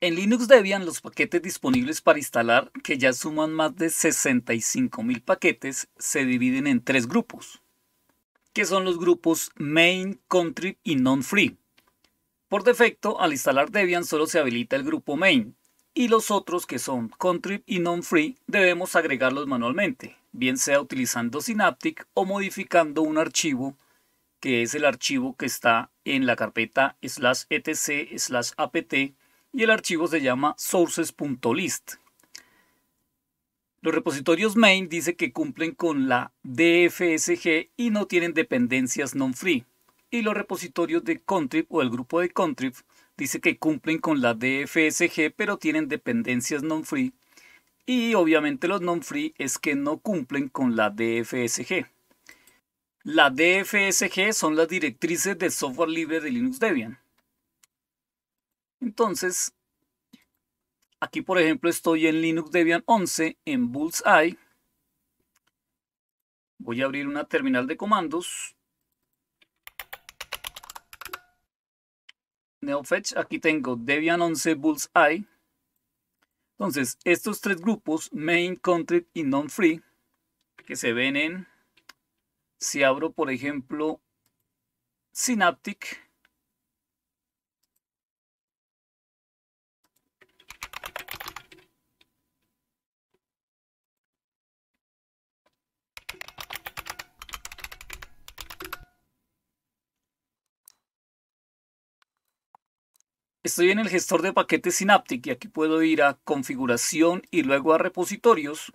En Linux Debian los paquetes disponibles para instalar, que ya suman más de 65.000 paquetes, se dividen en tres grupos, que son los grupos main, contrib y non-free. Por defecto, al instalar Debian solo se habilita el grupo main, y los otros que son contrib y non-free debemos agregarlos manualmente, bien sea utilizando Synaptic o modificando un archivo que es el archivo que está en la carpeta slash etc slash apt y el archivo se llama sources.list. Los repositorios main dice que cumplen con la DFSG y no tienen dependencias non-free. Y los repositorios de contrib o el grupo de contrib dice que cumplen con la DFSG pero tienen dependencias non-free. Y obviamente los non-free es que no cumplen con la DFSG. La DFSG son las directrices del software libre de Linux Debian. Entonces, aquí por ejemplo estoy en Linux Debian 11 en Bullseye. Voy a abrir una terminal de comandos. NeoFetch, aquí tengo Debian 11 Bullseye. Entonces, estos tres grupos, Main, Contrib y Non-Free, que se ven en, si abro por ejemplo Synaptic, Estoy en el gestor de paquetes Synaptic y aquí puedo ir a configuración y luego a repositorios.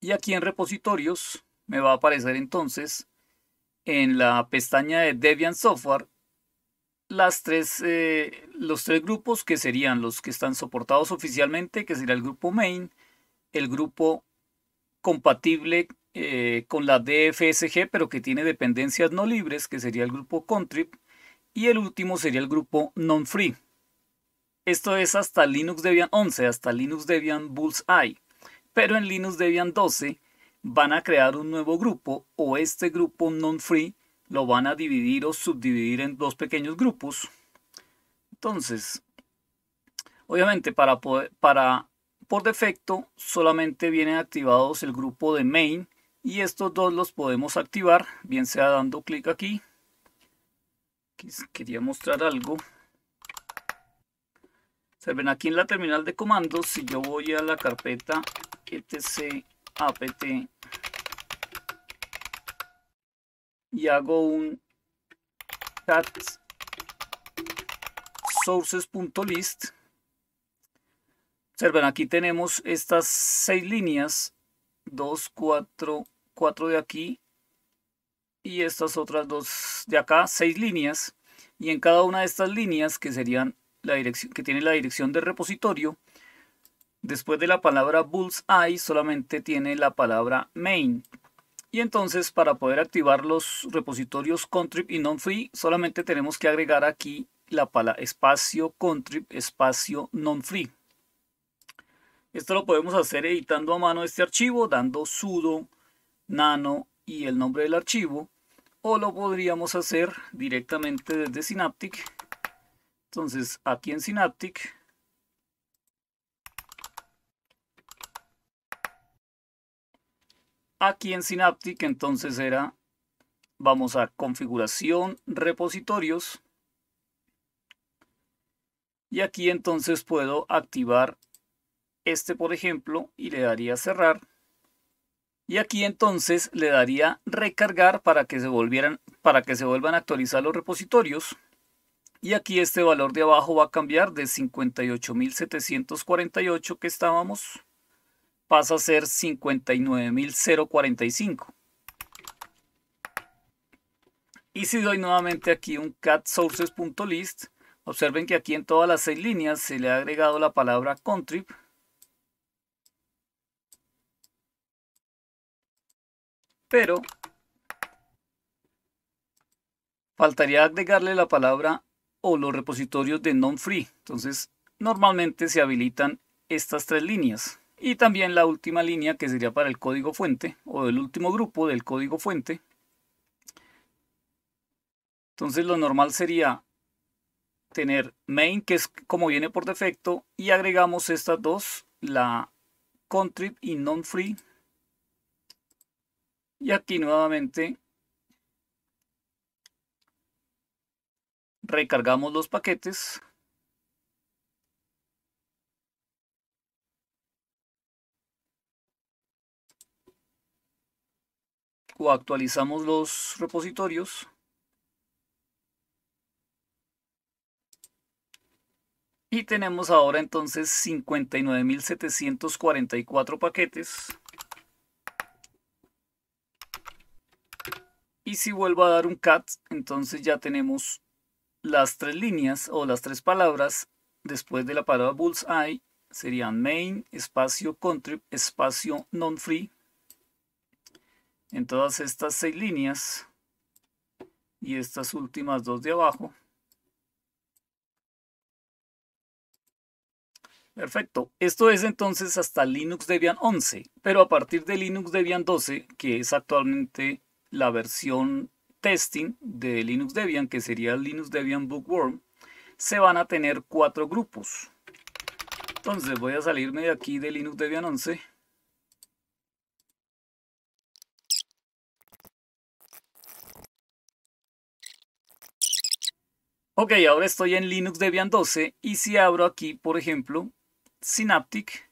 Y aquí en repositorios me va a aparecer entonces en la pestaña de Debian Software las tres, eh, los tres grupos que serían los que están soportados oficialmente, que sería el grupo main, el grupo compatible eh, con la DFSG pero que tiene dependencias no libres, que sería el grupo contrib, y el último sería el grupo non-free. Esto es hasta Linux Debian 11, hasta Linux Debian Bullseye. Pero en Linux Debian 12 van a crear un nuevo grupo o este grupo non-free lo van a dividir o subdividir en dos pequeños grupos. Entonces, obviamente para, para por defecto solamente vienen activados el grupo de main y estos dos los podemos activar, bien sea dando clic aquí. Quería mostrar algo ven aquí en la terminal de comandos, si yo voy a la carpeta etc apt y hago un cat sources.list, observen aquí tenemos estas seis líneas, 2, 4, 4 de aquí y estas otras dos de acá, seis líneas y en cada una de estas líneas que serían la que tiene la dirección de repositorio, después de la palabra bullseye solamente tiene la palabra main. Y entonces para poder activar los repositorios contrib y non-free solamente tenemos que agregar aquí la palabra espacio contrib espacio non-free. Esto lo podemos hacer editando a mano este archivo, dando sudo nano y el nombre del archivo. O lo podríamos hacer directamente desde Synaptic entonces, aquí en Synaptic, aquí en Synaptic entonces era, vamos a configuración, repositorios, y aquí entonces puedo activar este por ejemplo y le daría cerrar. Y aquí entonces le daría recargar para que se volvieran para que se vuelvan a actualizar los repositorios y aquí este valor de abajo va a cambiar de 58.748 que estábamos, pasa a ser 59.045. Y si doy nuevamente aquí un cat sources.list, observen que aquí en todas las seis líneas se le ha agregado la palabra contrib. Pero faltaría agregarle la palabra o los repositorios de non-free. Entonces, normalmente se habilitan estas tres líneas. Y también la última línea que sería para el código fuente o el último grupo del código fuente. Entonces lo normal sería tener main, que es como viene por defecto, y agregamos estas dos, la contrib y non-free. Y aquí nuevamente recargamos los paquetes. O actualizamos los repositorios. Y tenemos ahora entonces 59.744 paquetes. Y si vuelvo a dar un cat, entonces ya tenemos las tres líneas o las tres palabras después de la palabra bullseye serían main, espacio contrib, espacio non-free. En todas estas seis líneas y estas últimas dos de abajo. Perfecto. Esto es entonces hasta Linux Debian 11, pero a partir de Linux Debian 12, que es actualmente la versión testing de Linux Debian, que sería Linux Debian Bookworm, se van a tener cuatro grupos. Entonces voy a salirme de aquí de Linux Debian 11. Ok, ahora estoy en Linux Debian 12 y si abro aquí, por ejemplo, Synaptic,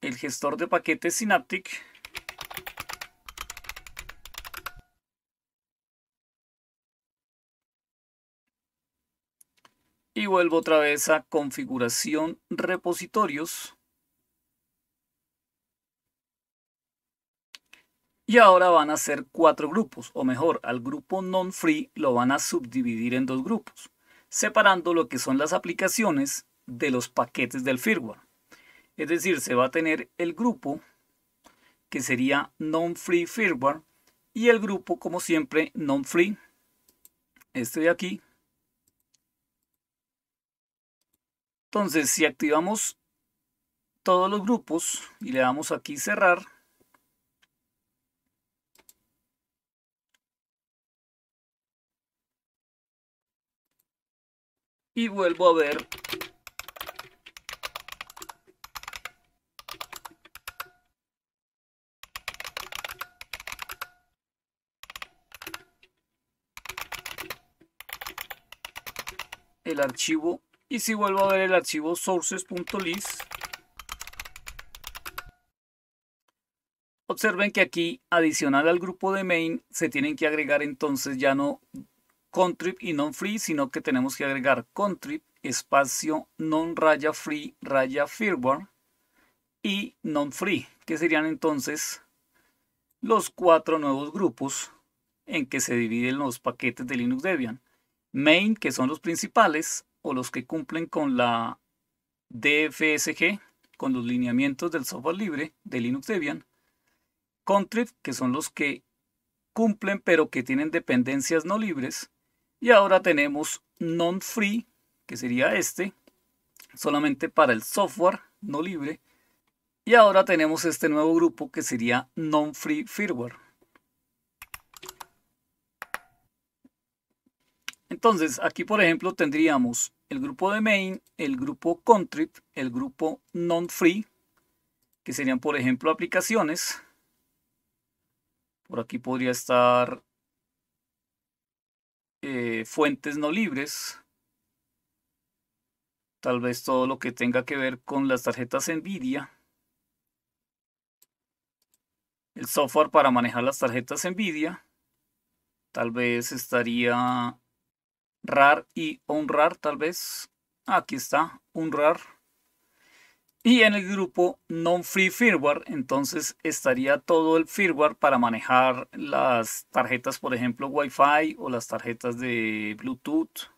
el gestor de paquetes Synaptic, y vuelvo otra vez a configuración repositorios. Y ahora van a ser cuatro grupos o mejor al grupo non-free lo van a subdividir en dos grupos separando lo que son las aplicaciones de los paquetes del firmware. Es decir se va a tener el grupo que sería non-free firmware y el grupo como siempre non-free. Este de aquí Entonces, si activamos todos los grupos y le damos aquí cerrar, y vuelvo a ver el archivo y si vuelvo a ver el archivo sources.list, observen que aquí, adicional al grupo de main, se tienen que agregar entonces ya no contrib y non free, sino que tenemos que agregar contrib, espacio non raya free raya firmware y non free, que serían entonces los cuatro nuevos grupos en que se dividen los paquetes de Linux Debian. Main, que son los principales, o los que cumplen con la DFSG, con los lineamientos del software libre de Linux Debian. Contrib, que son los que cumplen pero que tienen dependencias no libres. Y ahora tenemos non-free, que sería este, solamente para el software no libre. Y ahora tenemos este nuevo grupo que sería non-free firmware. Entonces, aquí por ejemplo tendríamos el grupo de main, el grupo contrib, el grupo non-free, que serían por ejemplo aplicaciones. Por aquí podría estar eh, fuentes no libres. Tal vez todo lo que tenga que ver con las tarjetas NVIDIA. El software para manejar las tarjetas NVIDIA. Tal vez estaría rar y honrar tal vez. Aquí está, rar Y en el grupo non-free firmware, entonces estaría todo el firmware para manejar las tarjetas, por ejemplo, Wi-Fi o las tarjetas de Bluetooth.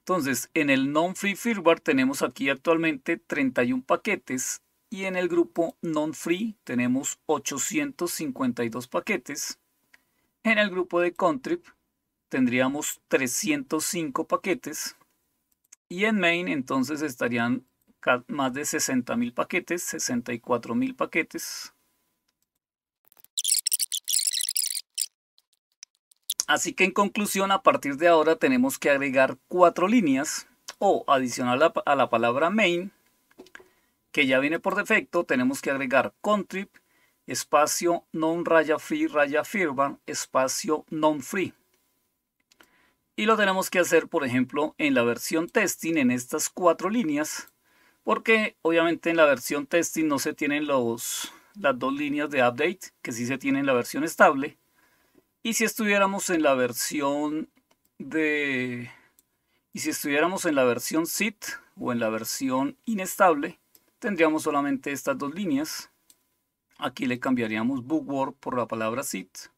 Entonces, en el non-free firmware tenemos aquí actualmente 31 paquetes y en el grupo non-free tenemos 852 paquetes. En el grupo de Contrib tendríamos 305 paquetes y en main entonces estarían más de 60.000 paquetes, 64.000 paquetes. Así que en conclusión, a partir de ahora tenemos que agregar cuatro líneas o adicional a la, palabra main, que ya viene por defecto, tenemos que agregar contrib espacio non raya free raya firma, espacio non free. Y lo tenemos que hacer, por ejemplo, en la versión testing, en estas cuatro líneas, porque obviamente en la versión testing no se tienen los, las dos líneas de update, que sí se tienen en la versión estable. Y si estuviéramos en la versión de... Y si estuviéramos en la versión sit o en la versión inestable, tendríamos solamente estas dos líneas. Aquí le cambiaríamos bookword por la palabra sit